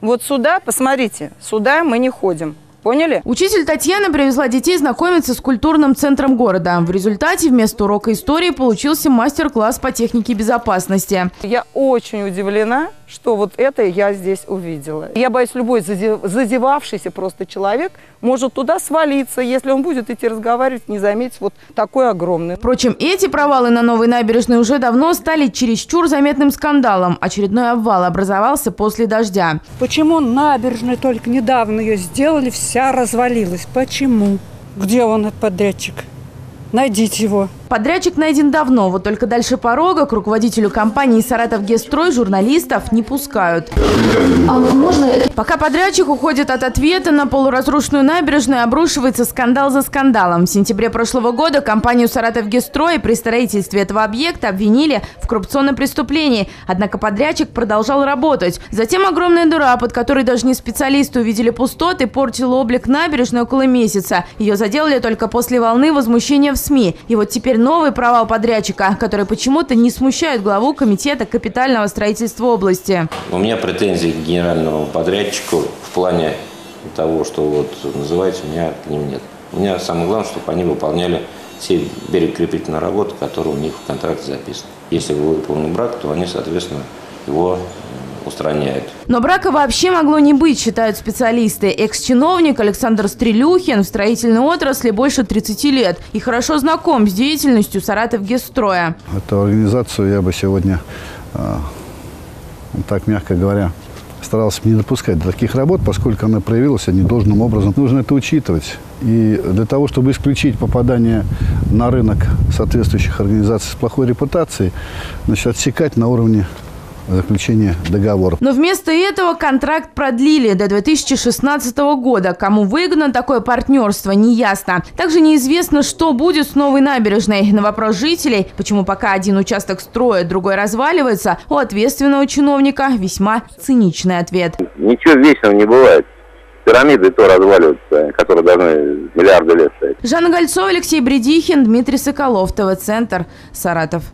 Вот сюда, посмотрите, сюда мы не ходим. Поняли? Учитель Татьяна привезла детей знакомиться с культурным центром города. В результате вместо урока истории получился мастер-класс по технике безопасности. Я очень удивлена, что вот это я здесь увидела. Я боюсь, любой зазе- зазевавшийся просто человек может туда свалиться, если он будет идти разговаривать, не заметить вот такой огромный. Впрочем, эти провалы на новой набережной уже давно стали чересчур заметным скандалом. Очередной обвал образовался после дождя. Почему набережную только недавно ее сделали, вся развалилась? Почему? Где он, этот подрядчик? Найдите его. Подрядчик найден давно, вот только дальше порога к руководителю компании «Саратов Гестрой» журналистов не пускают. Пока подрядчик уходит от ответа на полуразрушенную набережную, обрушивается скандал за скандалом. В сентябре прошлого года компанию «Саратов Гестрой» при строительстве этого объекта обвинили в коррупционном преступлении. Однако подрядчик продолжал работать. Затем огромная дыра, под которой даже не специалисты увидели пустоты, портила облик набережной около месяца. Ее заделали только после волны возмущения в СМИ. И вот теперь новый провал подрядчика, который почему-то не смущает главу комитета капитального строительства области. У меня претензий к генеральному подрядчику в плане того, что вот называете, у меня к ним нет. У меня самое главное, чтобы они выполняли все берегокрепительные работы, которые у них в контракте записаны. Если выполнен брак, то они, соответственно, его м, устраняют. Но брака вообще могло не быть, считают специалисты. Экс-чиновник Александр Стрелюхин в строительной отрасли больше 30 лет и хорошо знаком с деятельностью Саратов Гесстроя. Эту организацию я бы сегодня, э, так мягко говоря, старался бы не допускать до таких работ, поскольку она проявилась недолжным образом. Нужно это учитывать. И для того, чтобы исключить попадание на рынок соответствующих организаций с плохой репутацией, значит, отсекать на уровне заключения договоров. Но вместо этого контракт продлили до 2016 года. Кому выгодно такое партнерство, неясно. Также неизвестно, что будет с новой набережной. На вопрос жителей, почему пока один участок строят, другой разваливается, у ответственного чиновника весьма циничный ответ. Ничего вечного не бывает. Пирамиды то разваливаются, которые должны миллиарды лет стоять. Жанна Гольцова, Алексей Бредихин, Дмитрий Соколов, ТВ-центр, Саратов.